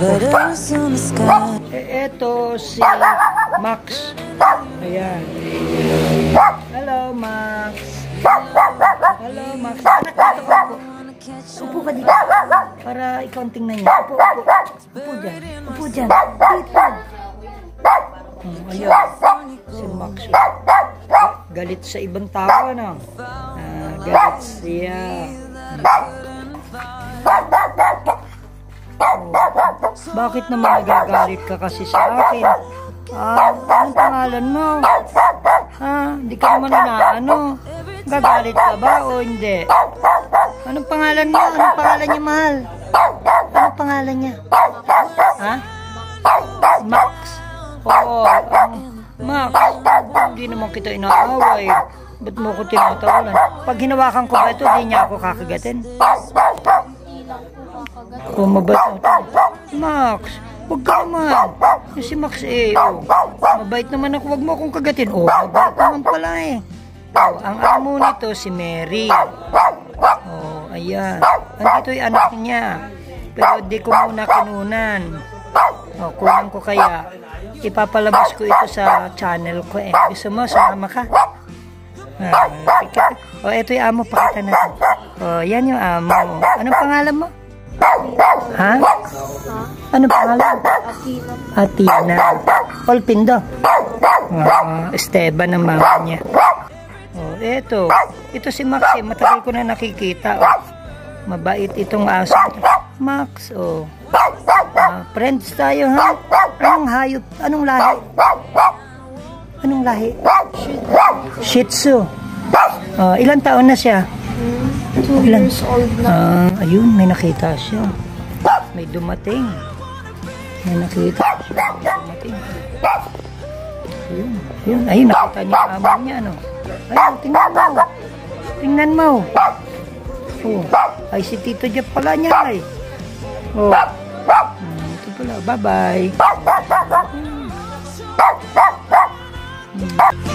us on the sky. Eh, eto si Max. Ayan. Hello, Max. Hello, Max. Anak. Upo ka dito. Para ikaw ang tingnan niya. Upo, upo. Upo dyan. Upo dyan. Dito. Hmm, ayan. Si Max. Galit sa ibang tao, no? Ah, galit siya. Bakit naman nagagalit ka kasi sa akin? Ah, anong pangalan mo? Ha? Hindi ka naman inaano. Gagalit ka ba o hindi? Anong pangalan mo? Anong pangalan niya, mahal? Anong pangalan niya? Ha? Max. Oo, ang Max. Hindi naman kita inaaway. Ba't mo ko tinatawalan? Pag hinawakan ko ba ito, di niya ako kakagatin? Mo ito. Max, huwag ka naman. Yung si Max eh, oh. Mabait naman ako, huwag mo akong kagatin. Oh, mabait naman pala eh. Oh, ang amo nito si Mary. Oh, ayan. Andito yung anak niya. Pero di ko muna kinunan. Oh, kunan ko kaya. Ipapalabas ko ito sa channel ko eh. Gusto mo, sumama ka? Ah, oh, ito yung amo, pakita natin. Oh, yan yung amo. Anong pangalan mo? Ha? Anong pangalan? Atina. Olpindo. Ah, Esteban ang mama niya. Oh, eto. Ito si Max, eh. matagal ko na nakikita. Oh. Mabait itong aso. Max, oh. Ah, friends tayo, ha? Anong hayop? Anong lahi? Anong lahi? Shih Tzu. Ah, ilang taon na siya? Two Ilan? years old na. Ah, ayun, may nakita siya. May dumating. May nakita siya. May dumating. Ayun, ayun, ayun, nakita niya ang amo niya, no? Ayun, tingnan mo. Tingnan mo. Oh, ay si Tito Jeff pala niya, ay. Oh. Hmm, ito pala, bye-bye. Hmm.